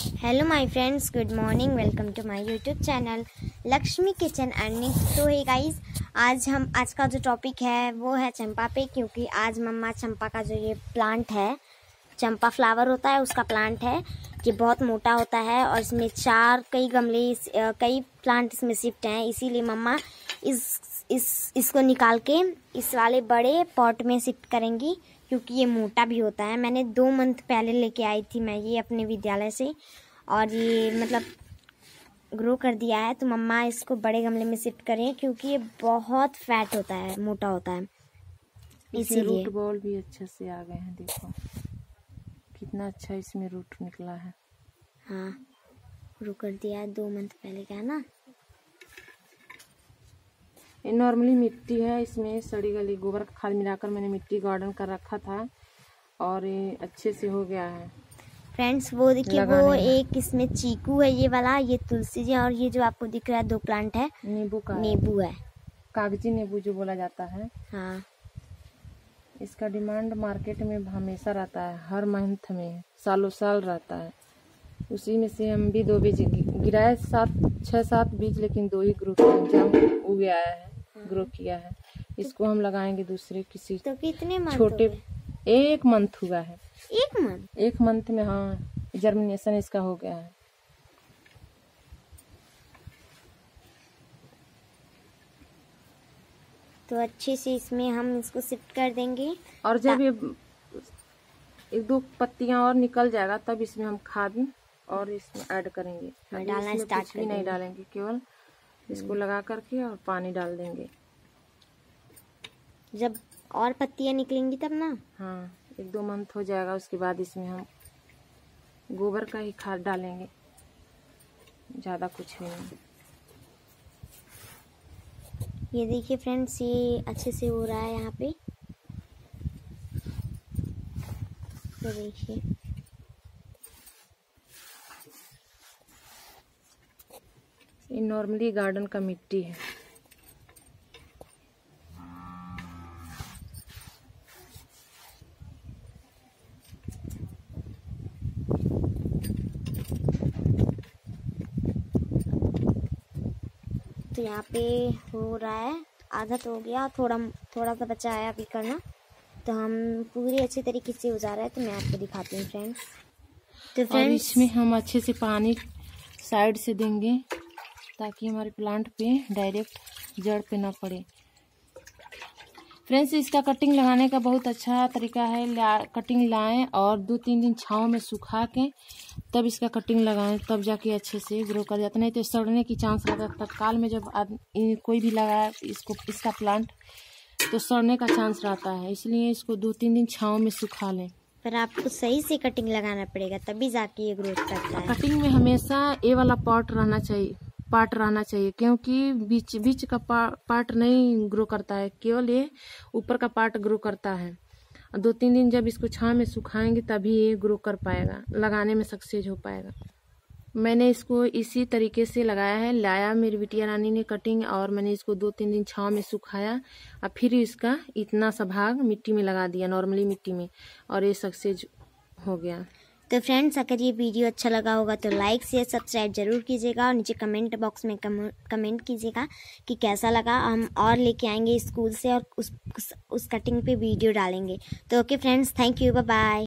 Hello my friends good morning welcome to my YouTube channel Lakshmi kitchen earning तो है guys आज हम, आज का जो टॉपिक है, वो है चंपा पे, क्योंकि आज मम्मा चंपा का जो ये प्लांट है, चंपा फ्लावर होता है, उसका प्लांट है, ये बहुत मोटा होता है और इसमें चार कई गमले कई प्लांट इसमें शिफ्ट हैं, इसीलिए मम्मा इस इस इसको निकाल के इस वाले बड़े पॉट में शिफ्ट करेंगी क्योंकि ये मोटा भी होता है। मैंने दो मंथ पहले लेके आई थी मैं ये अपने विद्यालय से और ये मतलब ग्रो कर दिया है। तो मम्मा इसको बड़े गमले में शिफ्ट करें क्योंकि ये बहुत फैट होता है मोटा होता है। इसीलिए। रूट बॉल भी अच्छे से आ गए हैं देखो। कितना अच्छा इसमें रूट निकला है। हाँ ग्रो कर दिया है दो मंथ पहले का है ना? ये नॉर्मली मिट्टी है इसमें सड़ी गली गोबर का खाद मिलाकर मैंने मिट्टी गार्डन कर रखा था और ये अच्छे से हो गया है। फ्रेंड्स वो देखिए वो एक इसमें चीकू है ये वाला ये तुलसी जी और ये जो आपको दिख रहा है दो प्लांट है। नींबू का नींबू है। कागज़ी नींबू जो बोला जाता है। हाँ। इसका डिमांड मार्केट में हमेशा रहता है हर मंथ में सालों साल रहता है। उसी में से हम भी दो बीज गिराए सात छः सात बीज लेकिन दो ही ग्रुप उग गया है। ग्रो किया है। इसको हम लगाएँगे दूसरे किसी तो कितने छोटे एक मंथ हुआ है। एक मंथ एक मंथ में हाँ जर्मिनेशन इसका हो गया है। तो अच्छे से इसमें हम इसको शिफ्ट कर देंगे। और जब ये एक दो पत्तियाँ और निकल जाएगा तब इसमें हम खाद और इसमें ऐड करेंगे। डालना स्टार्ट भी नहीं डालेंगे केवल इसको लगा करके और पानी डाल देंगे। जब और पत्तियाँ निकलेंगी तब ना? हाँ एक दो मंथ हो जाएगा उसके बाद इसमें हम गोबर का ही खाद डालेंगे। ज़्यादा कुछ भी नहीं। ये देखिए फ्रेंड्स ये अच्छे से हो रहा है यहाँ पे। ये देखिए। ये नॉर्मली गार्डन का मिट्टी है। तो यहाँ पे हो रहा है आधा तो हो गया थोड़ा थोड़ा सा बचा है अभी करना। तो हम पूरी अच्छे तरीके से उजा रहा है तो मैं आपको दिखाती हूँ फ्रेंड्स तो फ्रेंड्स इसमें हम अच्छे से पानी साइड से देंगे। ताकि हमारे प्लांट पे डायरेक्ट जड़ पे ना पड़े। फ्रेंड्स इसका कटिंग लगाने का बहुत अच्छा तरीका है। ला, कटिंग लाएँ और दो तीन दिन छाँव में सुखा के तब इसका कटिंग लगाएँ तब जाके अच्छे से ग्रो कर जाता नहीं तो सड़ने की चांस रहता है तत्काल में जब कोई भी लगाए इसको इसका प्लांट तो सड़ने का चांस रहता है। इसलिए इसको दो तीन दिन छाँव में सुखा लें। पर आपको सही से कटिंग लगाना पड़ेगा तभी जाके ये ग्रोथ करता है। कटिंग में हमेशा ए वाला पॉट रहना चाहिए। पार्ट रहना चाहिए क्योंकि बीच बीच का पा, पार्ट नहीं ग्रो करता है केवल ये ऊपर का पार्ट ग्रो करता है। दो तीन दिन जब इसको छाँव में सुखाएँगे तभी ये ग्रो कर पाएगा लगाने में सक्सेस हो पाएगा। मैंने इसको इसी तरीके से लगाया है लाया मेरी बिटिया रानी ने कटिंग और मैंने इसको दो तीन दिन छाँव में सुखाया और फिर इसका इतना सा भाग मिट्टी में लगा दिया नॉर्मली मिट्टी में और ये सक्सेस हो गया। तो फ्रेंड्स अगर ये वीडियो अच्छा लगा होगा तो लाइक शेयर सब्सक्राइब ज़रूर कीजिएगा और नीचे कमेंट बॉक्स में कमेंट कीजिएगा कि कैसा लगा। हम और लेके आएँगे स्कूल से और उस उस, उस कटिंग पे वीडियो डालेंगे। तो okay friends thank you bye